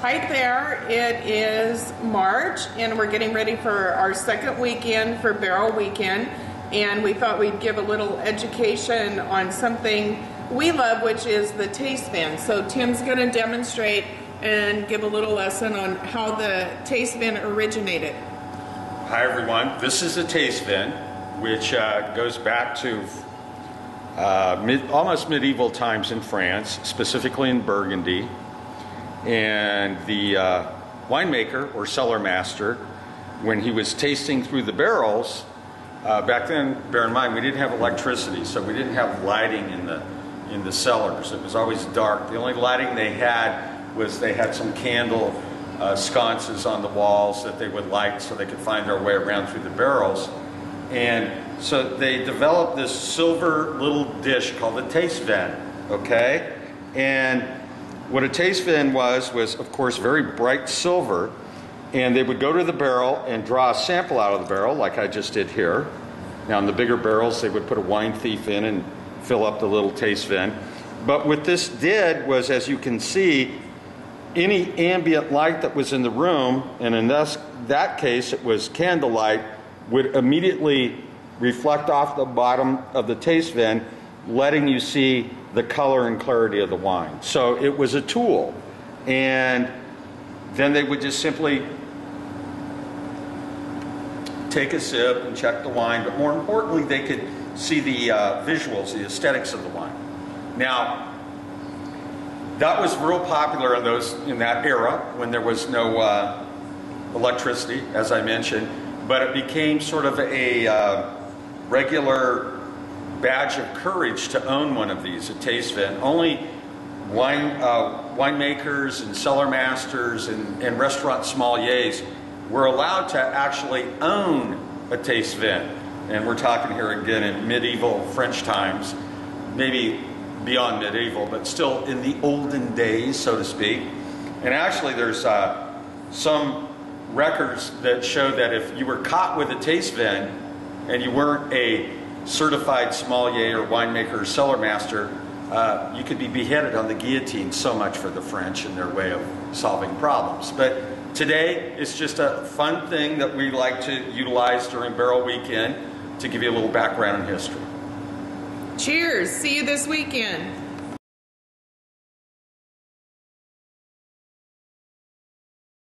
Hi there, it is March and we're getting ready for our second weekend for Barrel Weekend and we thought we'd give a little education on something we love which is the tastevin. So Tim's going to demonstrate and give a little lesson on how the tastevin originated. Hi everyone, this is the tastevin which uh, goes back to uh, mid, almost medieval times in France, specifically in Burgundy and the uh, winemaker or cellar master, when he was tasting through the barrels, uh, back then, bear in mind, we didn't have electricity, so we didn't have lighting in the in the cellars. It was always dark. The only lighting they had was they had some candle uh, sconces on the walls that they would light so they could find their way around through the barrels. And so they developed this silver little dish called a tastevin, okay? And what a tastevin was, was of course very bright silver, and they would go to the barrel and draw a sample out of the barrel, like I just did here. Now, in the bigger barrels, they would put a wine thief in and fill up the little tastevin. But what this did was, as you can see, any ambient light that was in the room, and in this, that case it was candlelight, would immediately reflect off the bottom of the tastevin, letting you see the color and clarity of the wine. So it was a tool. And then they would just simply take a sip and check the wine, but more importantly, they could see the uh, visuals, the aesthetics of the wine. Now, that was real popular in those in that era when there was no uh, electricity, as I mentioned, but it became sort of a uh, regular badge of courage to own one of these, a tastevin. Only wine uh, winemakers and cellar masters and, and restaurant sommeliers were allowed to actually own a tastevin. And we're talking here again in medieval French times, maybe beyond medieval, but still in the olden days, so to speak. And actually, there's uh, some records that show that if you were caught with a tastevin and you weren't a certified sommelier or winemaker or cellar master, uh, you could be beheaded on the guillotine. So much for the French and their way of solving problems. But today, it's just a fun thing that we like to utilize during Barrel Weekend to give you a little background in history. Cheers. See you this weekend.